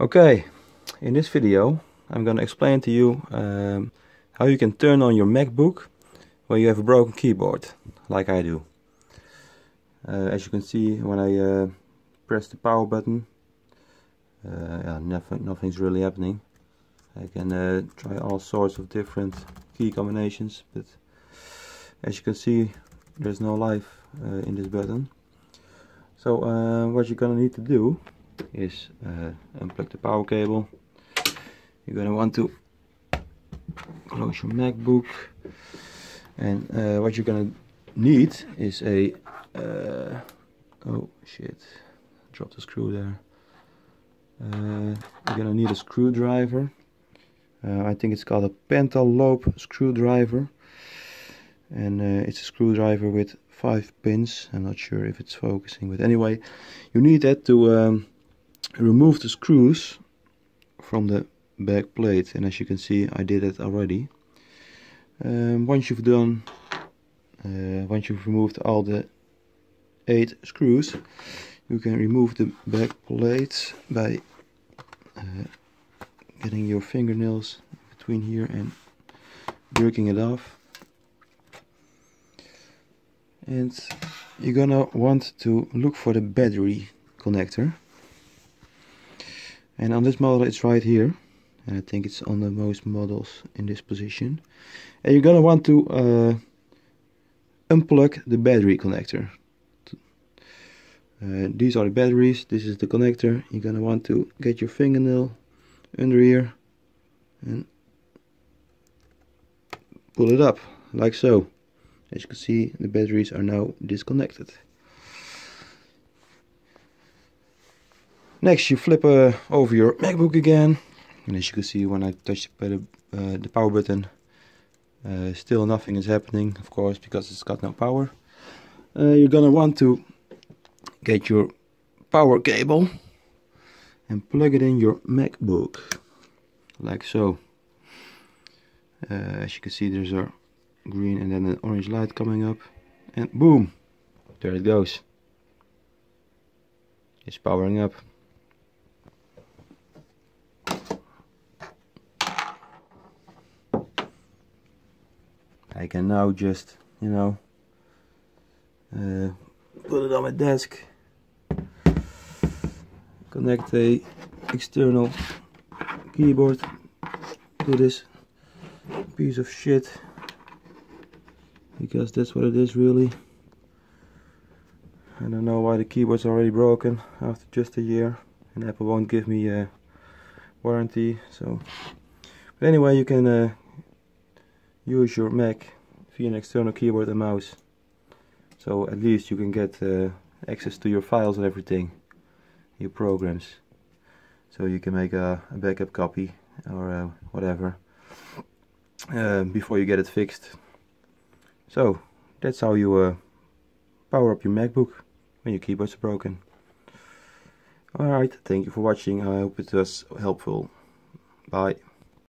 Okay, in this video I'm gonna explain to you um, how you can turn on your MacBook when you have a broken keyboard, like I do. Uh, as you can see when I uh, press the power button, uh, yeah, nothing, nothing's really happening. I can uh, try all sorts of different key combinations, but as you can see there's no life uh, in this button. So uh, what you're gonna need to do is uh, unplug the power cable. You're gonna want to close your MacBook. And uh, what you're gonna need is a uh, oh shit. Drop the screw there. Uh, you're gonna need a screwdriver. Uh, I think it's called a pentalobe screwdriver. And uh, it's a screwdriver with five pins. I'm not sure if it's focusing but anyway you need that to um, remove the screws from the back plate and as you can see I did it already. Um, once you've done uh, once you've removed all the eight screws you can remove the back plate by uh, getting your fingernails between here and jerking it off. And you're gonna want to look for the battery connector and on this model it's right here. And I think it's on the most models in this position. And you're gonna want to uh, unplug the battery connector. Uh, these are the batteries. This is the connector. You're gonna want to get your fingernail under here and pull it up like so. As you can see the batteries are now disconnected Next you flip uh, over your MacBook again and as you can see when I touch the, uh, the power button uh, still nothing is happening of course because it's got no power. Uh, you're gonna want to get your power cable and plug it in your MacBook like so. Uh, as you can see there's a green and then an orange light coming up and boom there it goes it's powering up I can now just, you know, uh, put it on my desk, connect a external keyboard to this piece of shit because that's what it is really. I don't know why the keyboard's already broken after just a year and Apple won't give me a warranty so. But anyway you can uh, use your Mac via an external keyboard and mouse. So at least you can get uh, access to your files and everything, your programs. So you can make a, a backup copy or uh, whatever uh, before you get it fixed. So that's how you uh, power up your MacBook when your keyboard's broken. Alright, thank you for watching. I hope it was helpful. Bye.